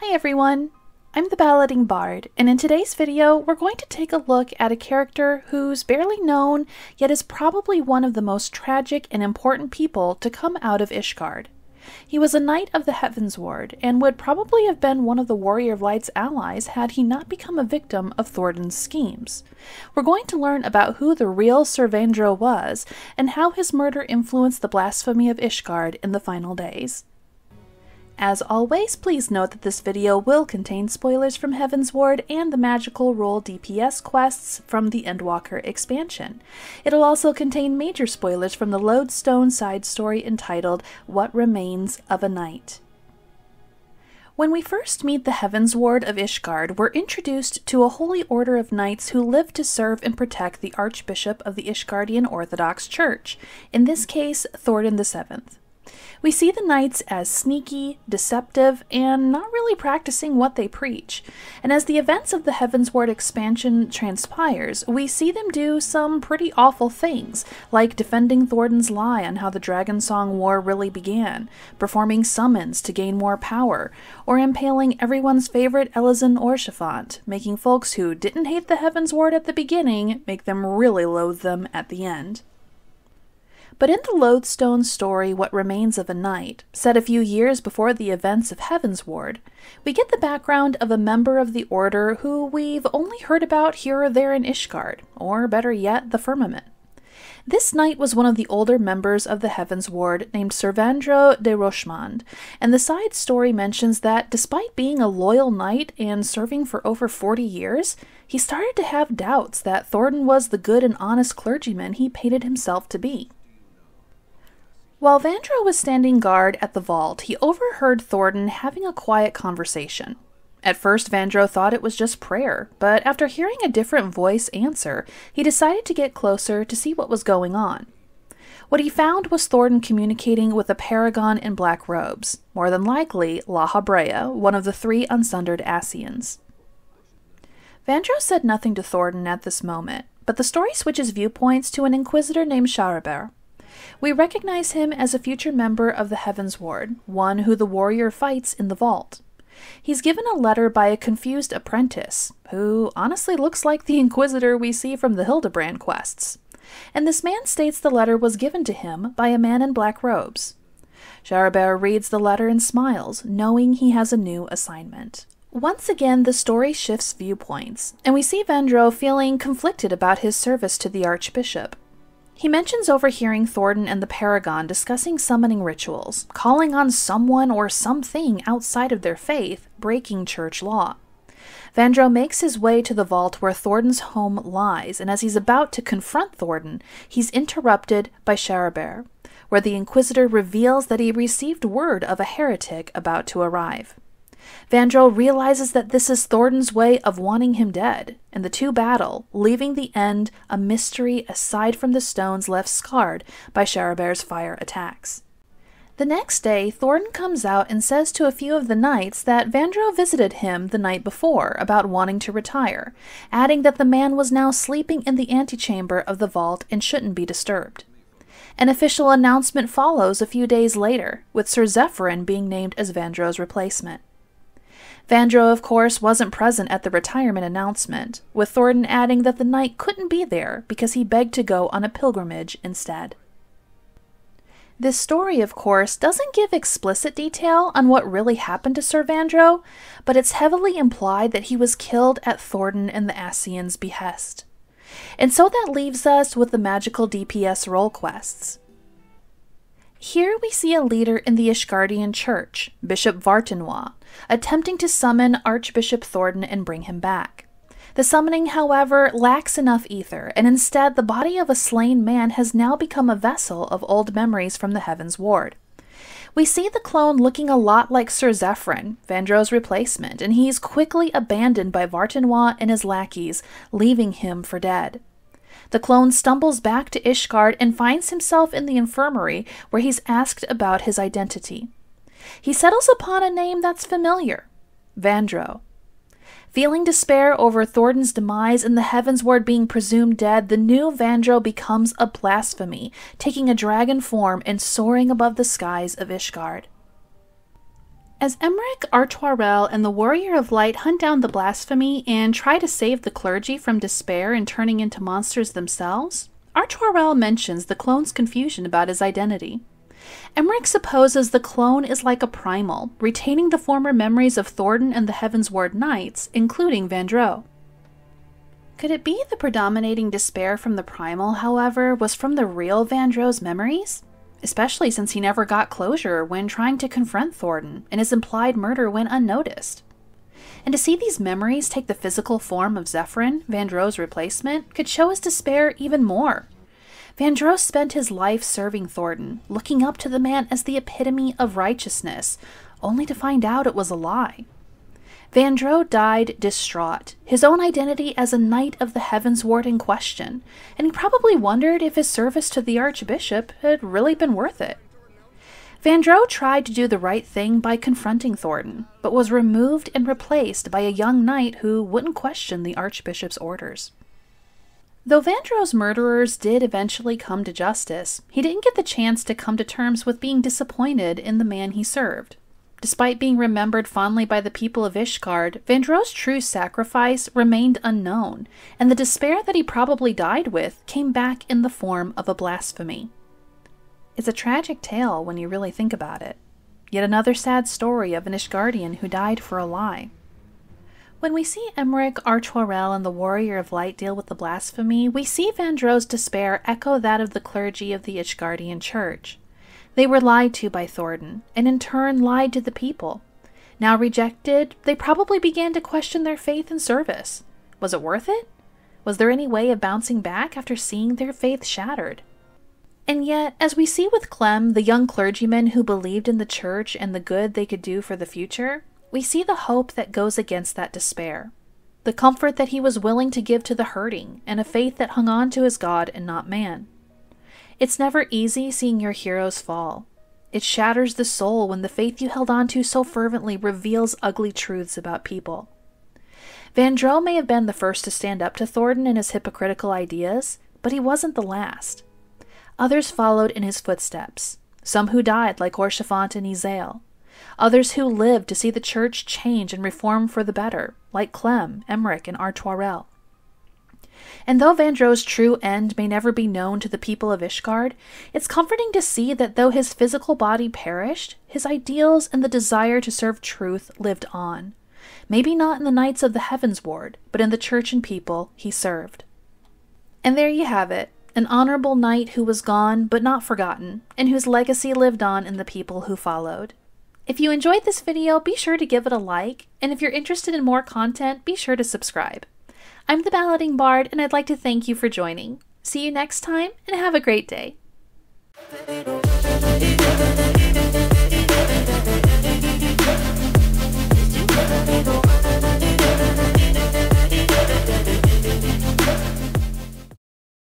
Hi everyone! I'm the Ballading Bard, and in today's video, we're going to take a look at a character who's barely known, yet is probably one of the most tragic and important people to come out of Ishgard. He was a knight of the Heavens Ward, and would probably have been one of the Warrior of Light's allies had he not become a victim of Thordan's schemes. We're going to learn about who the real Ser Vaindreau was, and how his murder influenced the blasphemy of Ishgard in the final days. As always, please note that this video will contain spoilers from Heavensward and the Magical Role DPS quests from the Endwalker expansion. It'll also contain major spoilers from the Lodestone side story entitled What Remains of a Knight. When we first meet the Heavensward of Ishgard, we're introduced to a holy order of knights who live to serve and protect the Archbishop of the Ishgardian Orthodox Church, in this case, Thordan VII. We see the knights as sneaky, deceptive, and not really practicing what they preach. And as the events of the Heavensward expansion transpires, we see them do some pretty awful things, like defending Thordan's lie on how the Dragonsong War really began, performing summons to gain more power, or impaling everyone's favorite Elezen Haurchefant, making folks who didn't hate the Heavensward at the beginning make them really loathe them at the end. But in the Lodestone story, What Remains of a Knight, set a few years before the events of Heaven's Ward, we get the background of a member of the Order who we've only heard about here or there in Ishgard, or better yet, the Firmament. This knight was one of the older members of the Heavens Ward named Sir Vaindreau de Rochemond, and the side story mentions that despite being a loyal knight and serving for over 40 years, he started to have doubts that Thordan was the good and honest clergyman he painted himself to be. While Vaindreau was standing guard at the vault, he overheard Thordan having a quiet conversation. At first, Vaindreau thought it was just prayer, but after hearing a different voice answer, he decided to get closer to see what was going on. What he found was Thordan communicating with a paragon in black robes, more than likely Lahabrea, one of the three unsundered Ascians. Vaindreau said nothing to Thordan at this moment, but the story switches viewpoints to an inquisitor named Charibert. We recognize him as a future member of the Heavens Ward, one who the warrior fights in the vault. He's given a letter by a confused apprentice, who honestly looks like the Inquisitor we see from the Hildebrand quests. And this man states the letter was given to him by a man in black robes. Charibert reads the letter and smiles, knowing he has a new assignment. Once again, the story shifts viewpoints, and we see Vaindreau feeling conflicted about his service to the Archbishop. He mentions overhearing Thordan and the Paragon discussing summoning rituals, calling on someone or something outside of their faith, breaking church law. Vaindreau makes his way to the vault where Thordan's home lies, and as he's about to confront Thordan, he's interrupted by Charibert, where the Inquisitor reveals that he received word of a heretic about to arrive. Vaindreau realizes that this is Thordan's way of wanting him dead, and the two battle, leaving the end a mystery aside from the stones left scarred by Charibert's fire attacks. The next day, Thordan comes out and says to a few of the knights that Vaindreau visited him the night before about wanting to retire, adding that the man was now sleeping in the antechamber of the vault and shouldn't be disturbed. An official announcement follows a few days later, with Sir Zephirin being named as Vaindreau's replacement. Vaindreau, of course, wasn't present at the retirement announcement, with Thordan adding that the knight couldn't be there because he begged to go on a pilgrimage instead. This story, of course, doesn't give explicit detail on what really happened to Sir Vaindreau, but it's heavily implied that he was killed at Thordan and the Ascians' behest. And so that leaves us with the magical DPS role quests. Here we see a leader in the Ishgardian Church, Bishop Vartenois, attempting to summon Archbishop Thordan and bring him back. The summoning, however, lacks enough ether, and instead the body of a slain man has now become a vessel of old memories from the Heaven's Ward. We see the clone looking a lot like Sir Zephirin, Vaindreau's replacement, and he is quickly abandoned by Vartenois and his lackeys, leaving him for dead. The clone stumbles back to Ishgard and finds himself in the infirmary where he's asked about his identity. He settles upon a name that's familiar Vaindreau. Feeling despair over Thordan's demise and the Heavensward being presumed dead, the new Vaindreau becomes a blasphemy, taking a dragon form and soaring above the skies of Ishgard. As Emmerich, Artoirel, and the Warrior of Light hunt down the blasphemy and try to save the clergy from despair and turning into monsters themselves, Artoirel mentions the clone's confusion about his identity. Emmerich supposes the clone is like a primal, retaining the former memories of Thordan and the Heavensward Knights, including Vaindreau. Could it be the predominating despair from the primal, however, was from the real Vaindreau's memories? Especially since he never got closure when trying to confront Thordan, and his implied murder went unnoticed. And to see these memories take the physical form of Zephirin, Vaindreau's replacement, could show his despair even more. Vaindreau spent his life serving Thordan, looking up to the man as the epitome of righteousness, only to find out it was a lie. Vaindreau died distraught, his own identity as a knight of the Heavensward in question, and he probably wondered if his service to the Archbishop had really been worth it. Vaindreau tried to do the right thing by confronting Thordan, but was removed and replaced by a young knight who wouldn't question the Archbishop's orders. Though Vaindreau's murderers did eventually come to justice, he didn't get the chance to come to terms with being disappointed in the man he served. Despite being remembered fondly by the people of Ishgard, Vaindreau's true sacrifice remained unknown, and the despair that he probably died with came back in the form of a blasphemy. It's a tragic tale when you really think about it. Yet another sad story of an Ishgardian who died for a lie. When we see Emmerich, Artoirel, and the Warrior of Light deal with the blasphemy, we see Vaindreau's despair echo that of the clergy of the Ishgardian Church. They were lied to by Thordan, and in turn lied to the people. Now rejected, they probably began to question their faith and service. Was it worth it? Was there any way of bouncing back after seeing their faith shattered? And yet, as we see with Clem, the young clergyman who believed in the church and the good they could do for the future, we see the hope that goes against that despair. The comfort that he was willing to give to the hurting, and a faith that hung on to his God and not man. It's never easy seeing your heroes fall. It shatters the soul when the faith you held on to so fervently reveals ugly truths about people. Vaindreau may have been the first to stand up to Thordan and his hypocritical ideas, but he wasn't the last. Others followed in his footsteps, some who died like Haurchefant and Ysayle, others who lived to see the church change and reform for the better, like Clem, Emmerich, and Artoirel. And though Vaindreau's true end may never be known to the people of Ishgard, it's comforting to see that though his physical body perished, his ideals and the desire to serve truth lived on. Maybe not in the Knights of the Heavens Ward, but in the church and people he served. And there you have it an honorable knight who was gone but not forgotten, and whose legacy lived on in the people who followed. If you enjoyed this video, be sure to give it a like, and if you're interested in more content, be sure to subscribe. I'm the Ballading Bard, and I'd like to thank you for joining. See you next time, and have a great day.